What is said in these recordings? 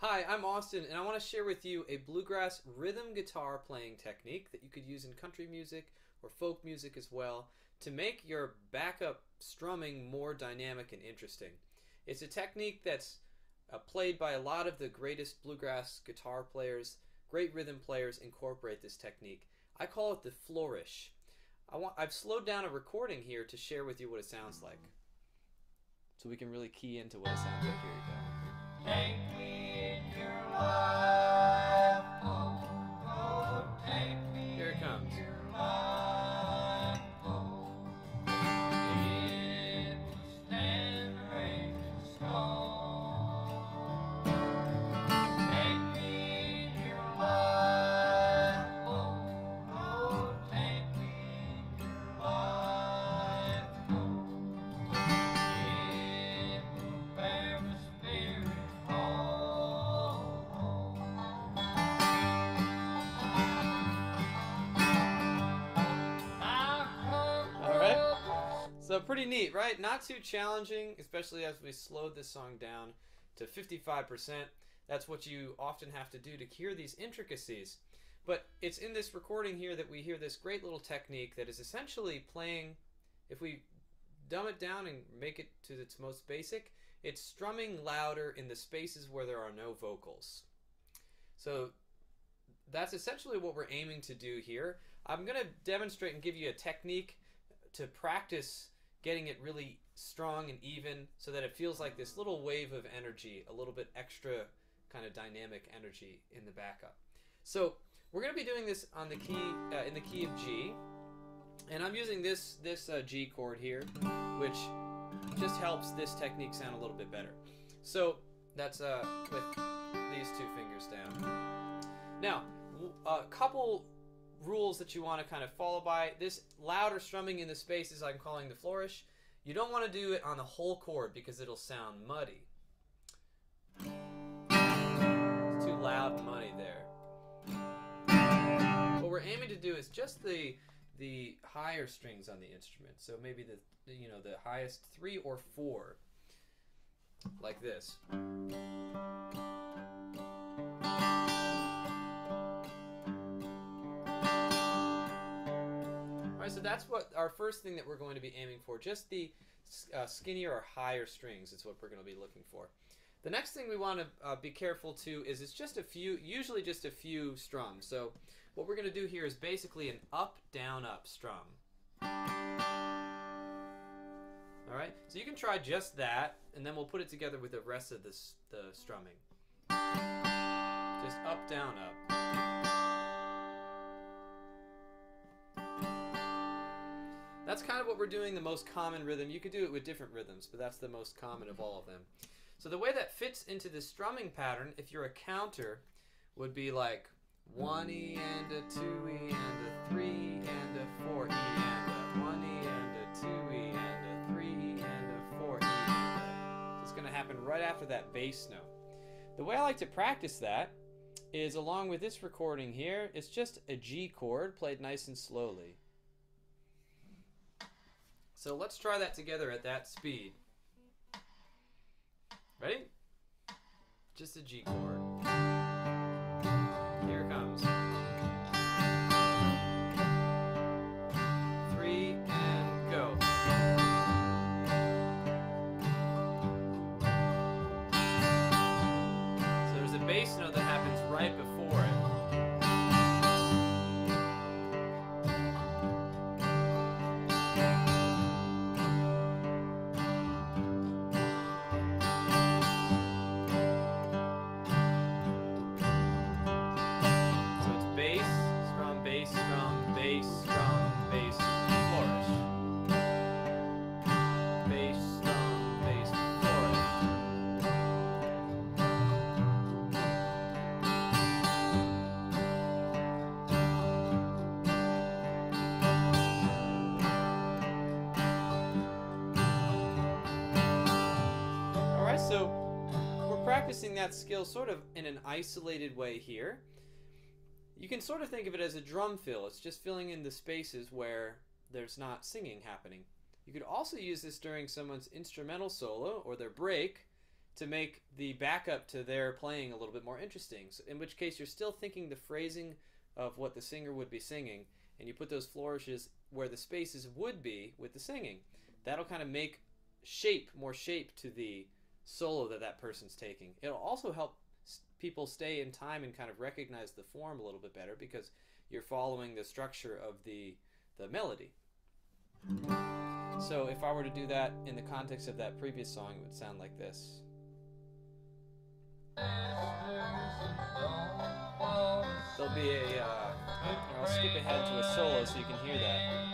Hi, I'm Austin, and I want to share with you a bluegrass rhythm guitar playing technique that you could use in country music or folk music as well to make your backup strumming more dynamic and interesting. It's a technique that's uh, played by a lot of the greatest bluegrass guitar players. Great rhythm players incorporate this technique. I call it the flourish. I want, I've slowed down a recording here to share with you what it sounds like. So we can really key into what it sounds like. Here you go. Life, So pretty neat, right? Not too challenging, especially as we slowed this song down to 55%. That's what you often have to do to hear these intricacies. But it's in this recording here that we hear this great little technique that is essentially playing, if we dumb it down and make it to its most basic, it's strumming louder in the spaces where there are no vocals. So that's essentially what we're aiming to do here. I'm going to demonstrate and give you a technique to practice getting it really strong and even so that it feels like this little wave of energy, a little bit extra kind of dynamic energy in the backup. So we're going to be doing this on the key uh, in the key of G, and I'm using this this uh, G chord here, which just helps this technique sound a little bit better. So that's uh, with these two fingers down. Now, a couple rules that you want to kind of follow by. This louder strumming in the spaces I'm calling the flourish. You don't want to do it on the whole chord because it'll sound muddy. It's too loud muddy there. What we're aiming to do is just the the higher strings on the instrument. So maybe the the, you know the highest 3 or 4 like this. Right, so that's what our first thing that we're going to be aiming for. Just the uh, skinnier or higher strings is what we're going to be looking for. The next thing we want to uh, be careful to is it's just a few, usually just a few strums. So what we're going to do here is basically an up, down, up strum. All right, so you can try just that, and then we'll put it together with the rest of this, the strumming. Just up, down, up. That's kind of what we're doing, the most common rhythm. You could do it with different rhythms, but that's the most common of mm-hmm. all of them. So the way that fits into the strumming pattern, if you're a counter, would be like one E and a two E and a three and a four E and a one E and a two E and a three E and a four E and a. So it's going to happen right after that bass note. The way I like to practice that is along with this recording here, it's just a G chord played nice and slowly. So let's try that together at that speed. Ready? Just a G chord. Practicing that skill sort of in an isolated way here. You can sort of think of it as a drum fill. It's just filling in the spaces where there's not singing happening. You could also use this during someone's instrumental solo or their break to make the backup to their playing a little bit more interesting. So in which case, you're still thinking the phrasing of what the singer would be singing, and you put those flourishes where the spaces would be with the singing. That'll kind of make shape, more shape to the solo that that person's taking. It'll also help people stay in time and kind of recognize the form a little bit better because you're following the structure of the the melody. So if I were to do that in the context of that previous song, it would sound like this. There'll be a. Uh, I'll skip ahead to a solo so you can hear that.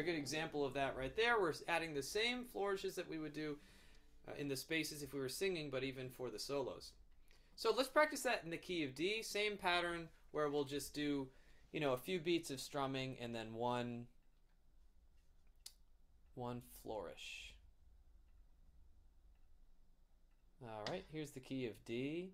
A good example of that right there. We're adding the same flourishes that we would do uh, in the spaces if we were singing, but even for the solos. So let's practice that in the key of D. Same pattern where we'll just do, you know, a few beats of strumming and then one one flourish. All right, here's the key of D.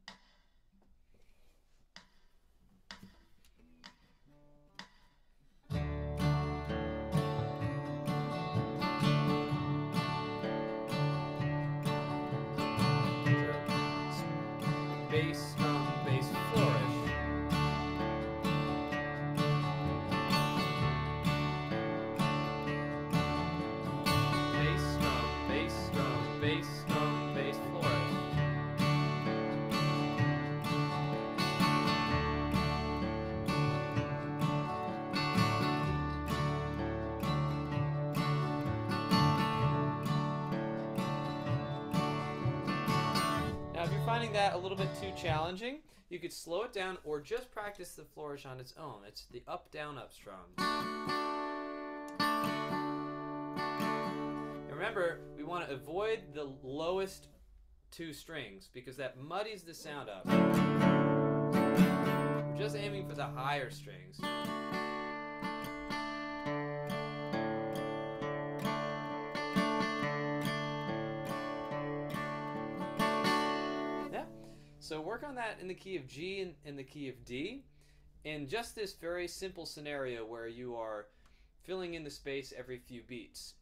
finding that a little bit too challenging, you could slow it down or just practice the flourish on its own. It's the up, down, up strum. And remember, we want to avoid the lowest two strings because that muddies the sound up. We're just aiming for the higher strings. That in the key of G and in the key of D. In just this very simple scenario where you are filling in the space every few beats.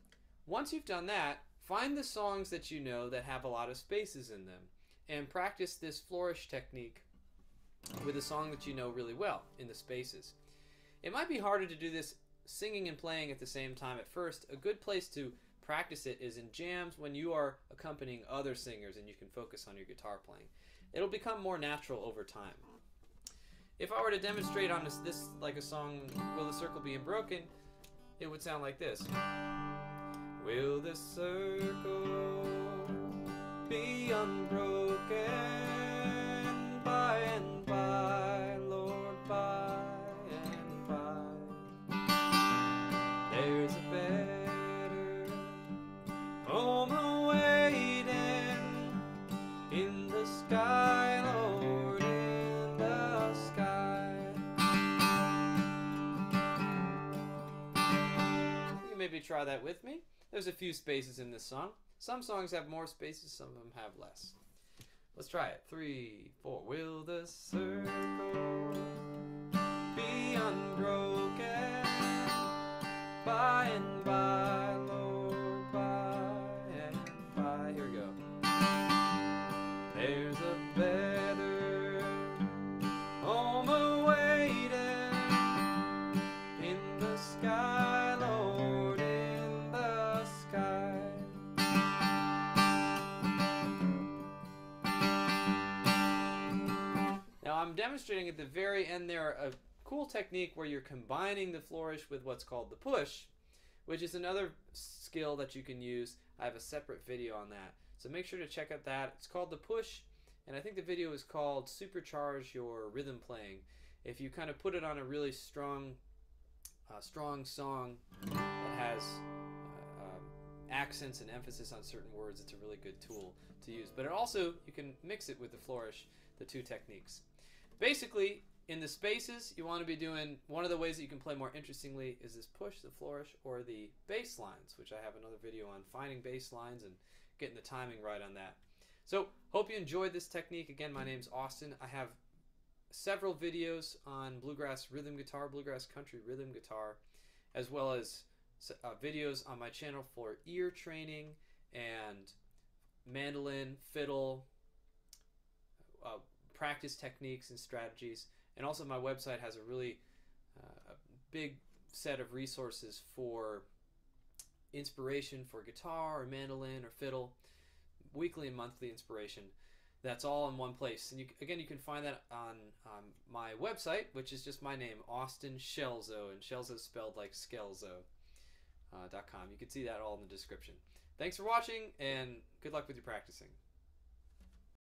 Once you've done that, find the songs that you know that have a lot of spaces in them and practice this flourish technique with a song that you know really well in the spaces. It might be harder to do this singing and playing at the same time at first. A good place to practice it is in jams when you are accompanying other singers and you can focus on your guitar playing. It'll become more natural over time. If I were to demonstrate on this, this like a song, Will the Circle Be Unbroken, it would sound like this. Will the circle be unbroken try that with me. There's a few spaces in this song. Some songs have more spaces, some of them have less. Let's try it. Three, four. Will the circle be unbroken by and by, demonstrating at the very end there a cool technique where you're combining the flourish with what's called the push, which is another skill that you can use. I have a separate video on that. So make sure to check out that. It's called the push and I think the video is called "Supercharge Your Rhythm Playing." If you kind of put it on a really strong, uh, strong song that has uh, um, accents and emphasis on certain words, it's a really good tool to use. But it also you can mix it with the flourish, the two techniques. Basically, in the spaces, you want to be doing one of the ways that you can play more interestingly is this push, the flourish, or the bass lines, which I have another video on finding bass lines and getting the timing right on that. So, hope you enjoyed this technique. Again, my name's Austin. I have several videos on bluegrass rhythm guitar, bluegrass country rhythm guitar, as well as uh, videos on my channel for ear training and mandolin, fiddle, uh, practice techniques and strategies. And also, my website has a really uh, a big set of resources for inspiration for guitar or mandolin or fiddle, weekly and monthly inspiration. That's all in one place. And you, again, you can find that on um, my website, which is just my name, Austin Scelzo, and Shelzo spelled like Skelzo. Uh, .com. You can see that all in the description. Thanks for watching, and good luck with your practicing.